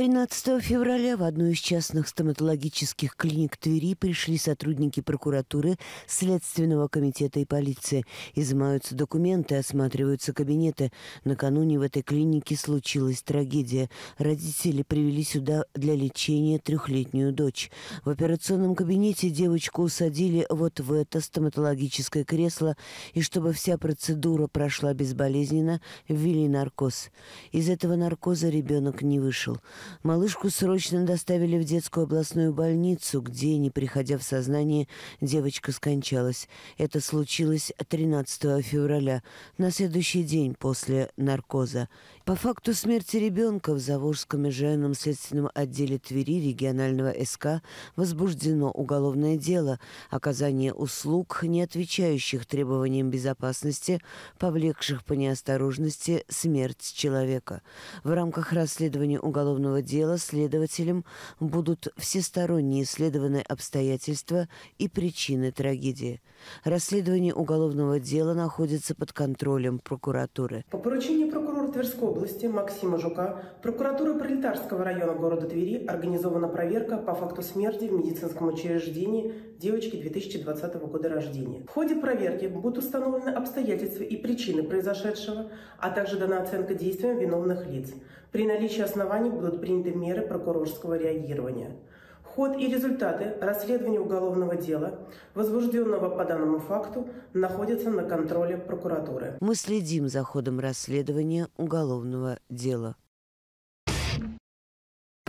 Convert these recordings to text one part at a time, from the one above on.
13 февраля в одну из частных стоматологических клиник Твери пришли сотрудники прокуратуры, Следственного комитета и полиции. Изымаются документы, осматриваются кабинеты. Накануне в этой клинике случилась трагедия. Родители привели сюда для лечения трехлетнюю дочь. В операционном кабинете девочку усадили вот в это стоматологическое кресло, и чтобы вся процедура прошла безболезненно, ввели наркоз. Из этого наркоза ребенок не вышел. Малышку срочно доставили в детскую областную больницу, где, не приходя в сознание, девочка скончалась. Это случилось 13 февраля, на следующий день после наркоза. По факту смерти ребенка в Заволжском межрайонном следственном отделе Твери регионального СК возбуждено уголовное дело оказание услуг, не отвечающих требованиям безопасности, повлекших по неосторожности смерть человека. В рамках расследования уголовного уголовного дела следователям будут всесторонне исследованы обстоятельства и причины трагедии. Расследование уголовного дела находится под контролем прокуратуры. По поручению прокурора Тверской области Максима Жука прокуратурой Пролетарского района города Твери организована проверка по факту смерти в медицинском учреждении девочки 2020 года рождения. В ходе проверки будут установлены обстоятельства и причины произошедшего, а также дана оценка действиям виновных лиц. При наличии оснований будут приняты меры прокурорского реагирования. Ход и результаты расследования уголовного дела, возбужденного по данному факту, находятся на контроле прокуратуры. Мы следим за ходом расследования уголовного дела.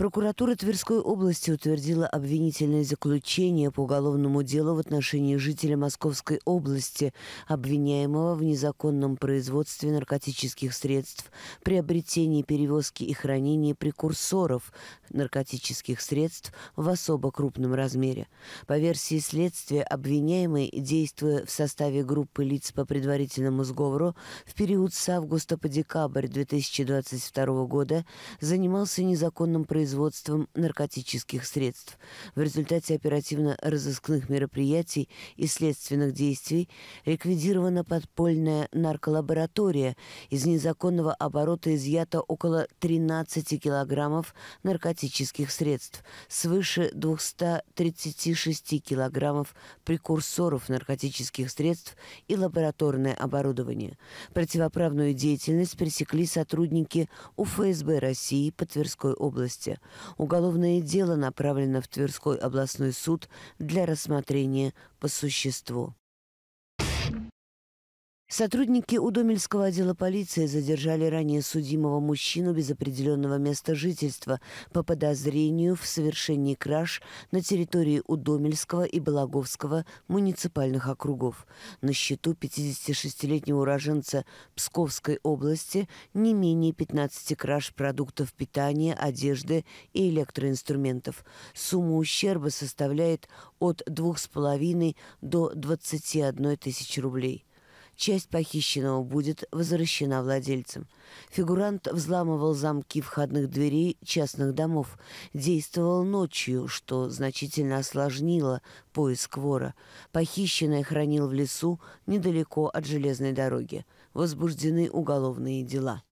Прокуратура Тверской области утвердила обвинительное заключение по уголовному делу в отношении жителя Московской области, обвиняемого в незаконном производстве наркотических средств, приобретении, перевозке и хранении прекурсоров наркотических средств в особо крупном размере. По версии следствия, обвиняемый, действуя в составе группы лиц по предварительному сговору, в период с августа по декабрь 2022 года занимался незаконным производством производством наркотических средств. В результате оперативно-розыскных мероприятий и следственных действий ликвидирована подпольная нарколаборатория. Из незаконного оборота изъято около 13 килограммов наркотических средств, свыше 236 килограммов прекурсоров наркотических средств и лабораторное оборудование. Противоправную деятельность пресекли сотрудники УФСБ России по Тверской области области. Уголовное дело направлено в Тверской областной суд для рассмотрения по существу. Сотрудники Удомельского отдела полиции задержали ранее судимого мужчину без определенного места жительства по подозрению в совершении краж на территории Удомельского и Балаговского муниципальных округов. На счету 56-летнего уроженца Псковской области не менее 15 краж продуктов питания, одежды и электроинструментов. Сумма ущерба составляет от 2,5 до 21 тысячи рублей. Часть похищенного будет возвращена владельцам. Фигурант взламывал замки входных дверей частных домов, действовал ночью, что значительно осложнило поиск вора. Похищенное хранил в лесу недалеко от железной дороги. Возбуждены уголовные дела.